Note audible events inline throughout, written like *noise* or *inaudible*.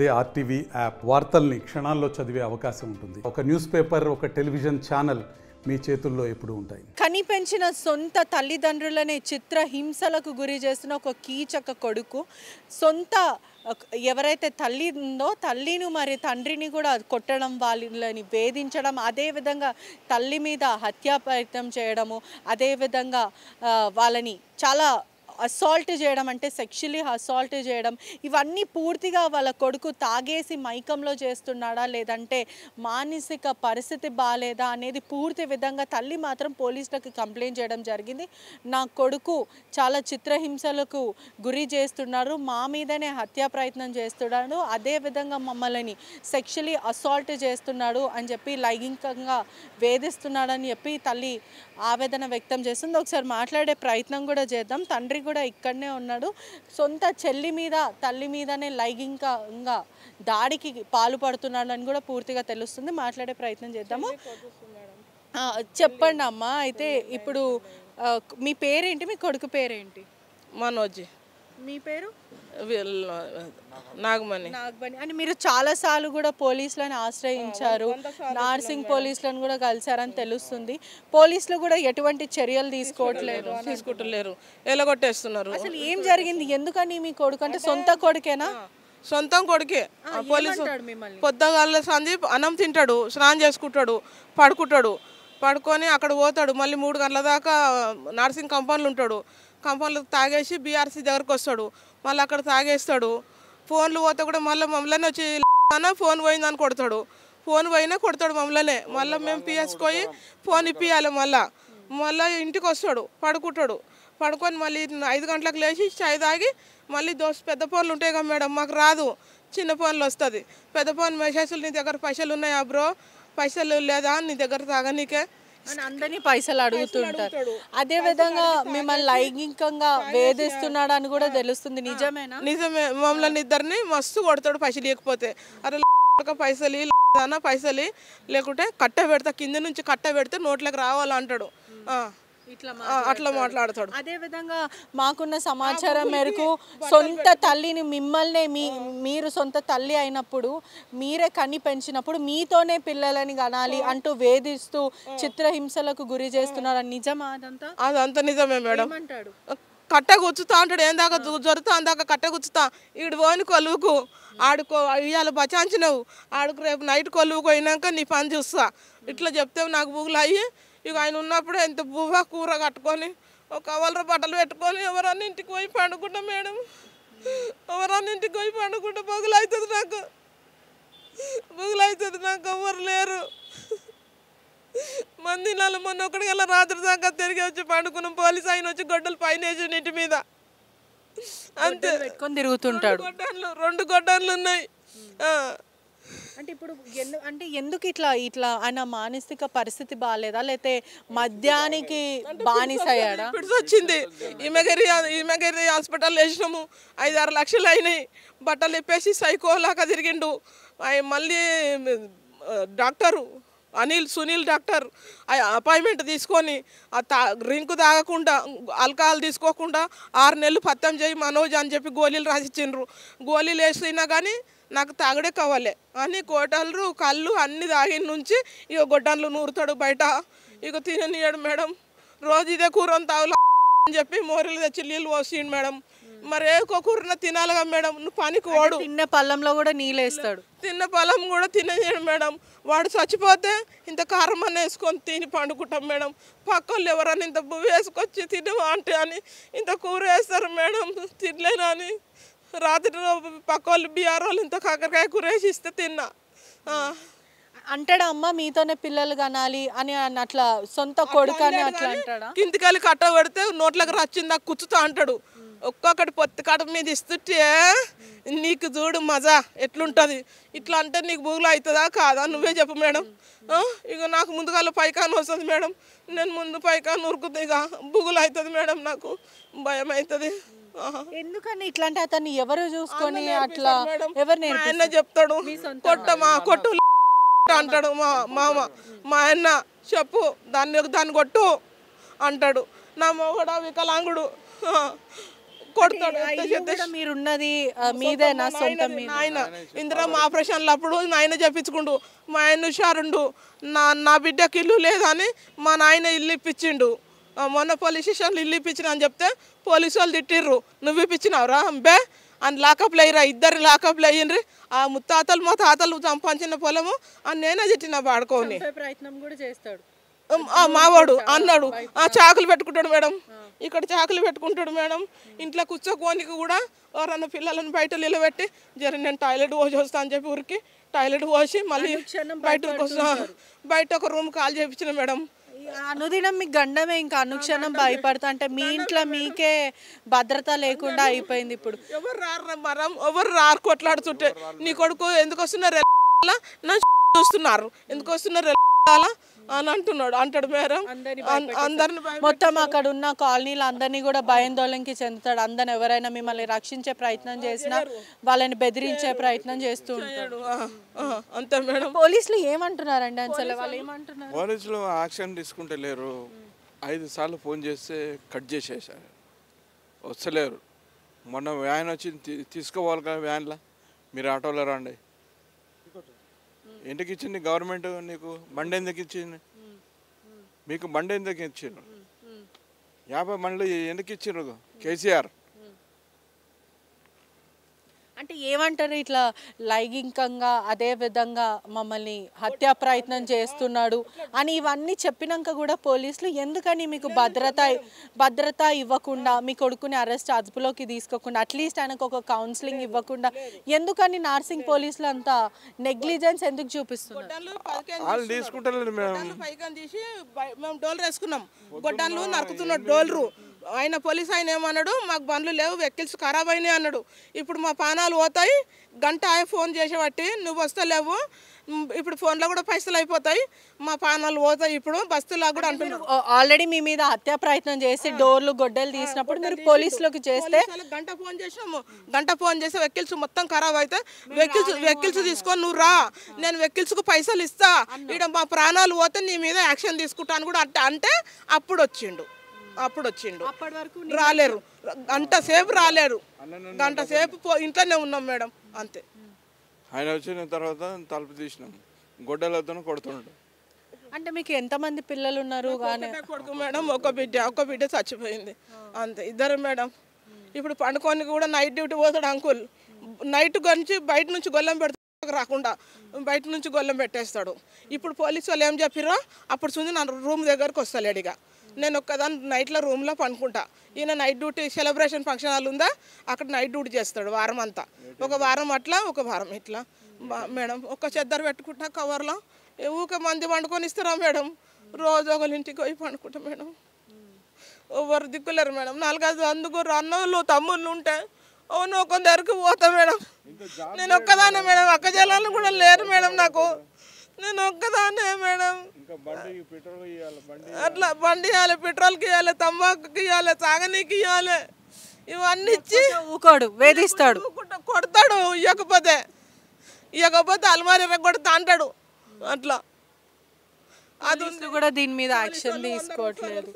అదే RTV app వార్తల్ని క్షణాల్లో చదివే అవకాశం ఉంటుంది. ఒక న్యూస్ పేపర్ ఒక టెలివిజన్ ఛానల్ మీ చేతుల్లో ఎప్పుడు ఉంటాయి. కనిపెంచిన సొంత తల్లిదండ్రులనే చిత్ర హింసలకు గురి చేస్తున్న ఒక కీచక కొడుకు సొంత ఎవరైతే తల్లి ఉందో తల్లిని మరి తండ్రిని కూడా కొట్టడం వాళ్ళని వేధించడం అదేవిధంగా తల్లి మీద హత్యా ప్రయత్నం చేయడము అదేవిధంగా వాళ్ళని చాలా అసాల్ట్ చేయడం అంటే సెక్షువలీ అసాల్ట్ చేయడం ఇవన్నీ పూర్తిగా వాళ్ళ కొడుకు తాగేసి మైకంలో చేస్తున్నాడా? లేదంటే మానసిక పరిస్థితి బాగాలేదా అనేది పూర్తి విధంగా తల్లి మాత్రం పోలీసులకు కంప్లైంట్ చేయడం జరిగింది. నా కొడుకు చాలా చిత్రహింసలకు గురి చేస్తున్నారు మా మీదనే హత్యా ప్రయత్నం చేస్తున్నాడు. అదేవిధంగా మమ్మల్ని సెక్షువలీ అసాల్ట్ చేస్తున్నాడు అని చెప్పి లైంగికంగా వేధిస్తున్నాడని చెప్పి తల్లి ఆవేదన వ్యక్తం చేస్తుంది. ఒకసారి మాట్లాడే ప్రయత్నం కూడా చేద్దాం. తండ్రి కూడా ఇక్కడనే ఉన్నాడు. సొంత చెల్లి మీద తల్లి మీదనే లైంగికంగా దాడికి పాల్పడుతున్నాడు అని కూడా పూర్తిగా తెలుస్తుంది. మాట్లాడే ప్రయత్నం చేద్దాము. చెప్పండి అమ్మా. అయితే ఇప్పుడు మీ పేరేంటి? మీ కొడుకు పేరేంటి? మనోజ్. మీ పేరు? నాగమణి. నాగబని అని మీరు చాలా సార్లు కూడా పోలీసులను ఆశ్రయించారు. నార్సింగ్ పోలీసులను కూడా కలిశారని తెలుస్తుంది. పోలీసులు కూడా ఎటువంటి చర్యలు తీసుకోవట్లేదు. తీసుకుంటలేరు ఎలగొట్టేస్తున్నారు. అసలు ఏం జరిగింది? ఎందుకని మీ కొడుకు? అంటే సొంత కొడుకేనా? సొంతం కొడుకే. పోలీసు పొద్దుగాల సందీప్ అన్నం తింటాడు స్నానం చేసుకుంటాడు పడుకుంటాడు. పడుకొని అక్కడ పోతాడు. మళ్ళీ మూడు గంటల దాకా నర్సింగ్ కంపౌండ్లు ఉంటాడు. కంపౌండ్లు తాగేసి బీఆర్సీ దగ్గరకు వస్తాడు. మళ్ళీ అక్కడ తాగేస్తాడు. ఫోన్లు పోతే కూడా మళ్ళీ మమ్మల్ని వచ్చి ఫోన్ పోయిందని కొడతాడు. ఫోన్ పోయినా కొడతాడు మమ్మల్నే. మళ్ళీ మేము పిఎస్కి ఫోన్ ఇప్పియాలి మళ్ళీ. మళ్ళీ ఇంటికి వస్తాడు పడుకుంటాడు. పడుకొని మళ్ళీ ఐదు గంటలకు లేచి చాయ్ తాగి మళ్ళీ దోశ పెద్ద ఫోన్లు ఉంటాయి కదా మేడం మాకు రాదు. చిన్న ఫోన్లు వస్తుంది. పెద్ద ఫోన్ మెసేజ్లు నీ దగ్గర పైసలు ఉన్నాయా బ్రో? పైసలు లేదా నీ దగ్గర తాగనీకే. అని అందరినీ పైసలు అడుగుతుంటారు. అదే విధంగా మిమ్మల్ని లైంగికంగా వేధిస్తున్నాడు అని కూడా తెలుస్తుంది. నిజమేనా? నిజమే. మమ్మల్ని ఇద్దరిని మస్తు కొడతాడు పైసలు ఇవ్వకపోతే అరే పైసలు పైసలు లేకుంటే కట్ట పెడతా కింద నుంచి కట్ట పెడితే నోట్లోకి రావాలంటాడు. అట్లా మాట్లాడతాడు. అదే విధంగా మాకున్న సమాచారం మేరకు సొంత తల్లిని మిమ్మల్ని మీ మీరు సొంత తల్లి అయినప్పుడు మీరే కని పెంచినప్పుడు మీతోనే పిల్లలని కనాలి అంటూ వేధిస్తూ చిత్రహింసలకు గురి చేస్తున్నారు? నిజమా అదంతా? అదంతా నిజమే మేడం. ఏమంటాడు? కట్ట గుచ్చుతా అంటాడు. ఏం దాకా జొరుతా అందాక కట్ట గుచ్చుతా? ఈడు పోని కొలువుకు. ఆడుకో ఇవాళ బచాంచినవు. ఆడుకు రేపు నైట్ కొలువుకు పోయినాక నీ పని చూస్తా. ఇట్లా చెప్తే నాకు బుగులు అయ్యి ఇక ఆయన ఉన్నప్పుడు ఎంత బువ్వ కూర కట్టుకొని ఒక కవలర బట్టలు పెట్టుకొని ఎవరన్నా ఇంటికి పోయి పండుకుంటా మేడం. ఎవరన్నా ఇంటికి పోయి పండుకుంటా బొగులు అవుతుంది నాకు. బొగులు అవుతుంది నాకు ఎవరు లేరు. మంది నెల మొన్న గల రాత్రి దాకా తిరిగి వచ్చి పండుకున్నాం. పోలీస్ ఆయన వచ్చి గొడ్డలు పైన వేసి ఇంటి మీద. అంతే. పెట్టుకొని తిరుగుతుంటాడు. గొడ్డన్లు రెండు గొడ్డన్లు ఉన్నాయి. ఆ. అంటే ఇప్పుడు ఎందు అంటే ఎందుకు ఇట్లా ఇట్లా ఆయన మానసిక పరిస్థితి బాగాలేదా లేకపోతే మద్యానికి బానిసయ్యాడా పిడిసి వచ్చింది. ఈమెగిరి ఈమెగిరి హాస్పిటల్ వేసినాము. ఐదు ఆరు లక్షలు అయినాయి. బట్టలు ఇప్పేసి సైకోలాగా తిరిగిండు. ఆయన మళ్ళీ ఆ, doctor Anil Sunil doctor appointment తీసుకొని ఆ తా డ్రింక్ తాగకుండా ఆల్కహాల్ తీసుకోకుండా ఆరు నెలలు పత్తం చేయి మనోజ్ అని చెప్పి గోళీలు రాసిచ్చిండ్రు. గోళీలు వేసినా కానీ నాకు తాగడే కావాలి. అని కోటలు కళ్ళు అన్ని తాగిన నుంచి ఇక గొడ్డన్లు నూరుతాడు బయట. ఇక తిననీయడు మేడం. రోజు ఇదే కూర తాగులా అని చెప్పి మోరీలు తెచ్చి నీళ్ళు పోసిండు మేడం. మరి ఏ కూరన తినాలిగా మేడం. నువ్వు పనికి ఓడు తిన్న పళ్ళంలో కూడా నీళ్ళేస్తాడు తిన్న పొలం కూడా తినలేడు మేడం. వాడు చచ్చిపోతే ఇంత కారం అన్న వేసుకొని తిని పండుకుంటాం మేడం. పక్కళ్ళు ఎవరన్నా ఇంత బువ్వ వేసుకొచ్చి తినవా అంటే అని ఇంత కూర వేస్తారు మేడం. తినలేను అని. రాత్రి పక్క వాళ్ళు బీఆర్ వాళ్ళు ఇంత కాకరకాయ కూర వేసి ఇస్తే తిన్నా. అంటాడా అమ్మ మీతోనే పిల్లలు కనాలి అని అట్లా సొంత కొడుకు అని అట్లా అంటాడా? కిందికెళ్ళి కట్ట పెడితే నోట్లోకి రచ్చిందా కుచ్చుతా అంటాడు. ఒక్కొక్కటి పొత్తి కట్ట మీద ఇస్తుంటే నీకు చూడు మజా ఎట్లుంటుంది? ఇట్లా అంటే నీకు బుగులు అవుతుందా కాదా? నువ్వే చెప్పు మేడం? ఇక నాకు ముందుగాల పైకాన్ వస్తుంది మేడం. నేను ముందు పైకాన్ ఉరుకుతా ఇక బుగులు అవుతుంది మేడం నాకు. భయం అవుతుంది. ఎందుకని ఇట్లాంటి అతన్ని ఎవరు చూసుకొని అట్లా. ఎవరు మా ఆయన చెప్తాడు. కొట్టమా కొట్టు *laughs* అంటాడు మా మామ. మా ఆయన చెప్పు దాన్ని దాన్ని కొట్టు అంటాడు. నా మొగడ వికలాంగుడు. *laughs* కొడతాడు మీరున్నది మీదేనా సొంత మీ నాయన ఇందిరమ్మ ఆపరేషన్లు అప్పుడు మా ఆయన చెప్పించుకుండు. మా ఆయన హుషారుండు. నా నా బిడ్డకి ఇల్లు లేదని మా నాయన ఇల్లు ఇప్పించిండు. మొన్న పోలీస్ స్టేషన్లో ఇల్లు ఇప్పించిన అని చెప్తే పోలీసు వాళ్ళు తిట్టిర్రు. నువ్వు ఇప్పించినావురా? బే అని లాకప్లు అయ్యిరా ఇద్దరు లాకప్లు అయ్యిండ్రి ఆ ముత్తాతలు మా తాతలు సంపాదించిన పొలము అని నేనే తిట్టిన వాడుకోని. ప్రయత్నం కూడా చేస్తాడు. మావాడు అన్నాడు. ఆ చాకులు పెట్టుకుంటాడు మేడం. ఇక్కడ చాకులు పెట్టుకుంటాడు మేడం. ఇంట్లో కూర్చోకోనికి కూడా ఎవరన్నా పిల్లలను బయట నిలబెట్టి జర నేను టాయిలెట్ పోసి వస్తా అని చెప్పి ఊరికి టాయిలెట్ పోసి మళ్ళీ బయటకు బయట ఒక రూమ్ కాల్ చేయించిన మేడం. అనుదినం మీకు గండమే ఇంకా అనుక్షణం భయపడతా అంటే మీ ఇంట్లో మీకే భద్రత లేకుండా అయిపోయింది ఇప్పుడు. ఎవరు రారు మరం? ఎవరు రారు కొట్లాడుతుంటే? నీ కొడుకు ఎందుకు వస్తున్నారు? చూస్తున్నారు. ఎందుకు వస్తున్నారు? అని అంటున్నాడు. అంటాడు మేడం. అందరిని మొత్తం అక్కడ ఉన్న కాలనీలు అందరినీ కూడా భయాందోళనకి చెందుతాడు. అందరిని ఎవరైనా మిమ్మల్ని రక్షించే ప్రయత్నం చేసినా వాళ్ళని బెదిరించే ప్రయత్నం చేస్తూ ఉంటాడు. అంతే మేడం. పోలీసులు ఏమంటున్నారండి అసలు వాళ్ళు ఏమంటున్నారు? పోలీసులు యాక్షన్ తీసుకుంటే లేరు. ఐదు సార్లు ఫోన్ చేస్తే కట్ చేసేసారు. వస్తలేరు. మొన్న వ్యాన్ వచ్చి తీసుకోవాలి కదా వ్యాన్లా. మీరు ఆటోలో రండి. ఎందుకు ఇచ్చింది గవర్నమెంట్ నీకు? బండి ఎందుకు ఇచ్చింది? మీకు బండి ఎందుకు ఇచ్చిండ్రు? యాభై బండ్లు ఎందుకు ఇచ్చిండ్రు? కేసీఆర్. అంటే ఏమంటారు ఇట్లా లైంగికంగా అదే విధంగా మమ్మల్ని హత్యా ప్రయత్నం చేస్తున్నాడు అని ఇవన్నీ చెప్పినాక కూడా పోలీసులు ఎందుకని మీకు భద్రత భద్రత ఇవ్వకుండా మీ కొడుకుని అరెస్ట్ అదుపులోకి తీసుకోకుండా అట్లీస్ట్ ఆయనకు ఒక కౌన్సిలింగ్ ఇవ్వకుండా ఎందుకని నార్సింగ్ పోలీసులు అంత నెగ్లిజెన్స్ ఎందుకు చూపిస్తున్నారు? గొడ్డన్లు పైకి వాళ్ళు తీసుకుంటలేరు మేడం. గొడ్డన్లు పైకి తీసి బయ- మేము డోలు వేసుకున్నాం. గొడ్డన్లు నరుకుతున్నాడు డోలరు. ఆయన పోలీస్ ఆయన ఏమన్నాడు మాకు బండ్లు లేవు వెహికల్స్ ఖరాబ్ అయినాయి అన్నాడు. ఇప్పుడు మా పానాలు పోతాయి గంట ఆయ ఫోన్ చేసేబట్టి నువ్వు వస్తలేవు ఇప్పుడు ఫోన్లో కూడా పైసలు అయిపోతాయి మా పానాలు పోతాయి ఇప్పుడు బస్తులా కూడా అంటున్నాడు ఆల్రెడీ మీ మీద హత్యా ప్రయత్నం చేసి డోర్లు గొడ్డలు తీసినప్పుడు మీరు పోలీసులోకి చేస్తే గంట ఫోన్ చేసినాము. గంట ఫోన్ చేస్తే వెహికల్స్ మొత్తం ఖరాబ్ అయితే వెహికల్స్ వెహికల్స్ తీసుకొని నువ్వు రా నేను వెహికల్స్కు పైసలు ఇస్తా. ఇక్కడ మా ప్రాణాలు పోతే నీ మీద యాక్షన్ తీసుకుంటాను కూడా అంటే అంటే అప్పుడు వచ్చిండు. అప్పుడు వచ్చిండు అప్పటి వరకు రాలేరు. గంట సేపు రాలేరు. గంట సేపు పో- ఇంట్లోనే ఉన్నాం మేడం. అంతే. ఆయన వచ్చిన తర్వాత తలుపు తీసినాం. గొడ్డలతో కొడుతున్నాడు అంటే మీకు ఎంతమంది పిల్లలు ఉన్నారు కొడుకు మేడం ఒక బిడ్డ ఒక బిడ్డ చచ్చిపోయింది. అంతే. ఇద్దరు మేడం. ఇప్పుడు పండుకొని కూడా నైట్ డ్యూటీ పోతాడు అంకుల్. నైట్ గురించి బయట నుంచి గొల్లం పెడతాడు రాకుండా బయట నుంచి గొల్లం పెట్టేస్తాడు. ఇప్పుడు పోలీసు వాళ్ళు ఏం చెప్పిరో అప్పుడు చూసి నా రూమ్ దగ్గరకు వస్తలేడు ఇక. నేను ఒక్కదాని నైట్లో రూమ్లో పనుకుంటా. ఈయన night duty celebration function hall ఉందా? అక్కడ నైట్ డ్యూటీ చేస్తాడు వారం అంతా ఒక వారం అట్లా ఒక వారం ఇట్లా. మేడం ఒక చెద్దరు పెట్టుకుంటా కవర్లో. ఊక మంది పండుకొని ఇస్తారా మేడం? రోజు ఒకరి ఇంటికి పోయి పండుకుంటా మేడం. ఎవరు దిక్కులేరు మేడం. నాలుగైదు అందుగురు అన్నోళ్ళు తమ్ముళ్ళు ఉంటే అవును దగ్గరికి పోతా మేడం. నేను ఒక్కదాన్నే మేడం. అక్క జలాలు కూడా లేరు మేడం నాకు. నేను ఒక్కదాన్నే మేడం. ఇంకా బండి పెట్రోల్ ఇవ్వాలి బండి అట్లా బండి ఇవ్వాలి పెట్రోల్కి ఇవ్వాలి తంబాకుకి ఇవ్వాలి తాగనీకి ఇవ్వాలి ఇవన్నీ ఇచ్చి ఊకోడు వేధిస్తాడు. కొడతాడు ఇవ్వకపోతే ఇవ్వకపోతే అల్మారి కొడతా అంటాడు. అట్లా. అది కూడా దీని మీద యాక్షన్ తీసుకోవట్లేదు.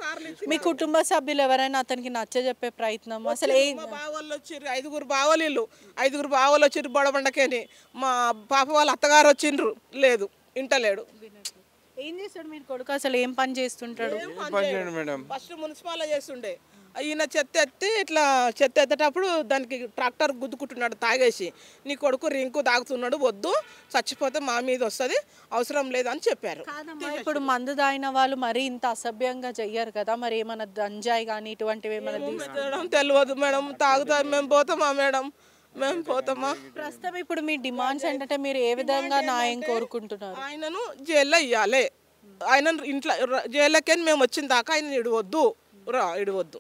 మీ కుటుంబ సభ్యులు ఎవరైనా అతనికి నచ్చ చెప్పే ప్రయత్నం అసలు ఏ బావోళ్ళు వచ్చిర్రు ఐదుగురు బావోళ్ళు. వీళ్ళు ఐదుగురు బావోళ్ళు వచ్చిర్రు బొడబండకేని. మా పాప వాళ్ళ అత్తగారు వచ్చిండ్రు లేదు. ఇంటలేడు ఏం చేస్తాడు మీరు కొడుకు? అసలు ఏం పని చేస్తుంటాడు? మేడం. ఫస్ట్ మున్సిపాల్లో చేస్తుండే. ఈయన చెత్త ఎత్తి ఇట్లా చెత్త ఎత్తేటప్పుడు దానికి ట్రాక్టర్ గుద్దుకుంటున్నాడు తాగేసి. నీ కొడుకు రింకు తాగుతున్నాడు వద్దు చచ్చిపోతే మా మీద వస్తుంది అవసరం లేదని చెప్పారు. ఇప్పుడు మందు తాగిన వాళ్ళు మరీ ఇంత అసభ్యంగా చెయ్యరు కదా మరి ఏమైనా గంజాయి కానీ ఇటువంటివి ఏమైనా తెలియదు మేడం తాగుతా మేము పోతామా మేడం? మేము పోతామా? ప్రస్తుతం ఇప్పుడు మీ డిమాండ్స్ ఏంటంటే మీరు ఏ విధంగా న్యాయం కోరుకుంటున్నారు? ఆయనను జైల్లో ఇవ్వాలి ఆయన ఇంట్లో జైల్లోకి మేము వచ్చిన దాకా ఆయన ఇడవద్దు. రా ఇడవద్దు.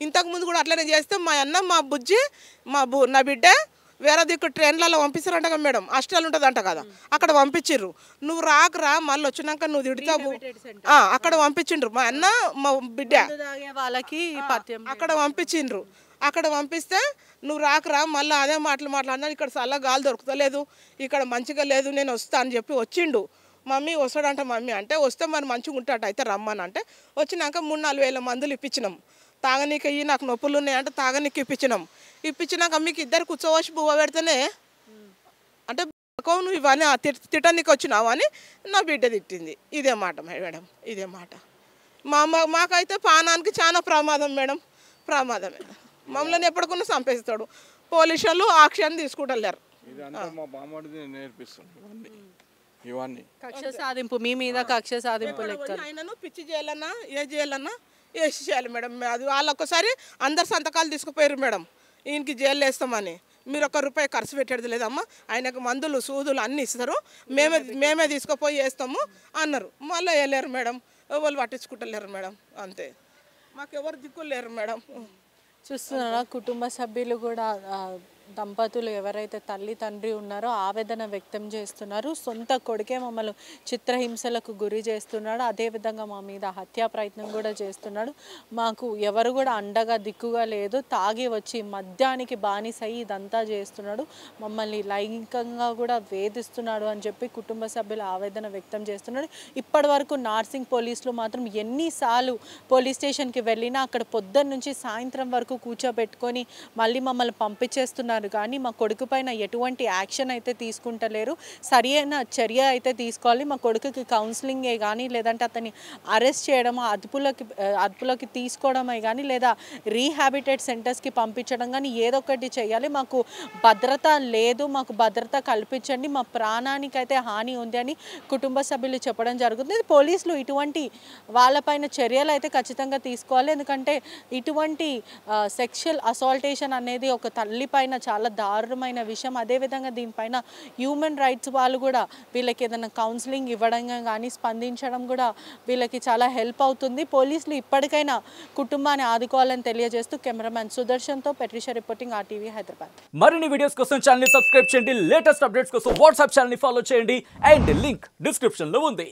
ఇంతకుముందు కూడా అట్లనే చేస్తే మా అన్న మా బుజ్జి మా బు నా బిడ్డ వేరే దిక్కు ట్రైన్లలో పంపిస్తారంట కదా మేడం. హాస్టల్ ఉంటుందంట కదా. అక్కడ పంపించిర్రు. నువ్వు రాకరా మళ్ళీ వచ్చినాక నువ్వు తిడతావు. అక్కడ పంపించిండ్రు. మా అన్న మా బిడ్డ. వాళ్ళకి అక్కడ పంపించిండ్రు. అక్కడ పంపిస్తే నువ్వు రాకరా మళ్ళీ అదే మాటలు మాట్లాడినా ఇక్కడ చల్ల గాలి దొరుకుతలేదు ఇక్కడ మంచిగా లేదు నేను వస్తా అని చెప్పి వచ్చిండు. మమ్మీ వస్తాడంట మమ్మీ అంటే వస్తే మరి మంచిగా ఉంటాడు అయితే రమ్మని అంటే వచ్చినాక మూడు నాలుగు వేల మందులు ఇప్పించినాం. తాగనీకి ఇవి నాకు నొప్పులు ఉన్నాయంటే తాగనీకి ఇప్పించినాం. ఇప్పించినాక మీకు ఇద్దరు కూర్చోవచ్చు బువ్వ పెడితేనే అంటే నువ్వు ఇవన్నీ ఆ తిట్టనికి వచ్చినావు అని నా బిడ్డ తిట్టింది. ఇదే మాట మేడం ఇదే మాట. మా అమ్మ మాకైతే పానానికి చాలా ప్రమాదం మేడం ప్రమాదమే. మమ్మల్ని ఎప్పటికన్నా చంపేస్తాడు. పోలీసు వాళ్ళు ఆక్షన్ ఇవన్నీ. ఇవన్నీ. కక్ష సాధింపు మీ మీద కక్ష సాధింపు ఆయనను పిచ్చి చేయాలన్నా ఏ చేయాలన్నా వేసి చేయాలి మేడం. అది వాళ్ళు ఒక్కసారి అందరు సంతకాలు తీసుకుపోయారు మేడం. ఈయనకి జైలు వేస్తామని. మీరు ఒక్క రూపాయి ఖర్చు పెట్టేది లేదమ్మా. ఆయనకు మందులు సూదులు అన్నీ ఇస్తారు. మేమే మేమే తీసుకుపోయి వేస్తాము అన్నారు. మళ్ళీ వెళ్ళారు మేడం. ఎవరు పట్టించుకుంటలేరు మేడం. అంతే. మాకెవరు దిక్కులు లేరు మేడం. చూస్తున్నారా? కుటుంబ సభ్యులు కూడా దంపతులు ఎవరైతే తల్లి తండ్రి ఉన్నారో ఆవేదన వ్యక్తం చేస్తున్నారు. సొంత కొడుకే మమ్మల్ని చిత్రహింసలకు గురి చేస్తున్నాడు. అదేవిధంగా మా మీద హత్యా ప్రయత్నం కూడా చేస్తున్నాడు. మాకు ఎవరు కూడా అండగా దిక్కుగా లేదు. తాగి వచ్చి మద్యానికి బానిసై ఇదంతా చేస్తున్నాడు. మమ్మల్ని లైంగికంగా కూడా వేధిస్తున్నాడు అని చెప్పి కుటుంబ సభ్యులు ఆవేదన వ్యక్తం చేస్తున్నాడు ఇప్పటి వరకు నార్సింగ్ పోలీసులు మాత్రం ఎన్నిసార్లు పోలీస్ స్టేషన్కి వెళ్ళినా అక్కడ పొద్దున్న నుంచి సాయంత్రం వరకు కూర్చోబెట్టుకొని మళ్ళీ మమ్మల్ని పంపించేస్తున్నారు. కానీ మా కొడుకు పైన ఎటువంటి యాక్షన్ అయితే తీసుకుంటలేరు. సరి అయిన చర్య అయితే తీసుకోవాలి. మా కొడుకుకి కౌన్సిలింగే కానీ లేదంటే అతన్ని అరెస్ట్ చేయడమో అదుపులోకి అదుపులోకి తీసుకోవడమే కానీ లేదా రీహాబిటేట్ సెంటర్స్కి పంపించడం కానీ ఏదో ఒకటి చేయాలి. మాకు భద్రత లేదు. మాకు భద్రత కల్పించండి. మా ప్రాణానికైతే హాని ఉంది అని కుటుంబ సభ్యులు చెప్పడం జరుగుతుంది. పోలీసులు ఇటువంటి వాళ్ళపైన చర్యలు అయితే ఖచ్చితంగా తీసుకోవాలి. ఎందుకంటే ఇటువంటి సెక్షువల్ అసాల్టేషన్ అనేది ఒక తల్లి పైన చాలా దారుణమైన విషయం. అదేవిధంగా దీనిపైన హ్యూమన్ రైట్స్ వాళ్ళు కూడా వీళ్ళకి ఏదైనా కౌన్సిలింగ్ ఇవ్వడం కానీ స్పందించడం కూడా వీళ్ళకి చాలా హెల్ప్ అవుతుంది. పోలీసులు ఇప్పటికైనా కుటుంబాన్ని ఆదుకోవాలని తెలియజేస్తూ కెమెరామ్యాన్ సుదర్శన్తో పెట్రిషా రిపోర్టింగ్ ఆర్టీవీ హైదరాబాద్. మరిన్ని వీడియోస్ కోసం ఛానల్ సబ్స్క్రైబ్ చేయండి. లేటెస్ట్ అప్డేట్స్ కోసం వాట్సాప్ ఛానల్ ఫాలో చేయండి. అండ్ లింక్ డిస్క్రిప్షన్లో ఉంది.